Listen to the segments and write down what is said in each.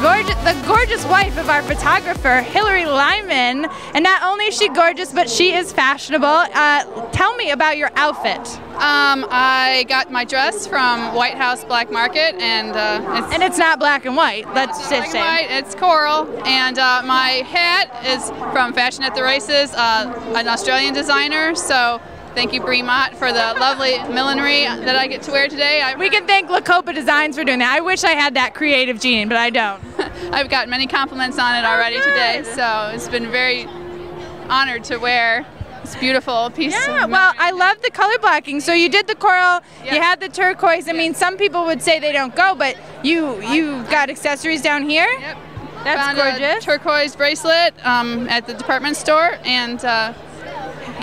gorgeous the gorgeous wife of our photographer, Hillary Lyman. And not only is she gorgeous, but she is fashionable. Uh, tell me about your outfit. Um, I got my dress from White House Black Market, and uh, it's And it's not black and white. Let's just black and white. It's coral, and uh, my hat is from Fashion at the Races, uh, an Australian designer. So thank you, Bri Mott, for the lovely millinery that I get to wear today. I, We can thank Locopa Designs for doing that. I wish I had that creative gene, but I don't. I've got many compliments on it already Oh, today, so it's been very honored to wear this beautiful piece. Yeah, well, I love the color blocking. So you did the coral, you had the turquoise. I mean, some people would say they don't go, but you you got accessories down here. Yep. That's Found gorgeous. a turquoise bracelet um, at the department store and uh,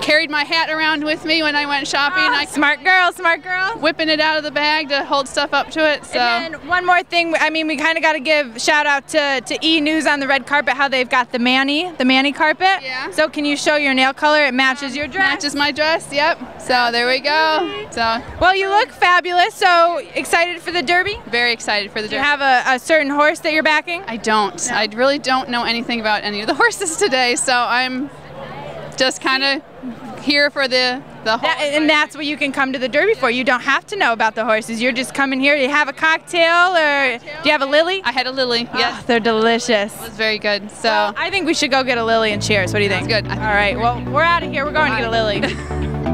carried my hat around with me when I went shopping. Ah, I Smart girl, smart girl. whipping it out of the bag to hold stuff up to it. So And then one more thing, I mean, we kind of got to give shout out to, to E News on the red carpet, how they've got the Manny, the Manny carpet. Yeah. So can you show your nail color? It matches your dress. matches my dress. Yep. So there we go. So Well, you look fabulous. So excited for the Derby? very excited for the Derby. Do you have a, a certain horse that you're backing? I don't. I really don't know anything about any of the horses today. So I'm just kind of here for the the whole. That, and that's what you can come to the Derby for. You don't have to know about the horses. You're just coming here. You have a cocktail, or do you have a lily? I had a lily. Oh, Yes, they're delicious. it was very good. So I think we should go get a lily and cheers. What do you think? Sounds good. All right. Well, we're out of here. We're going to get a lily.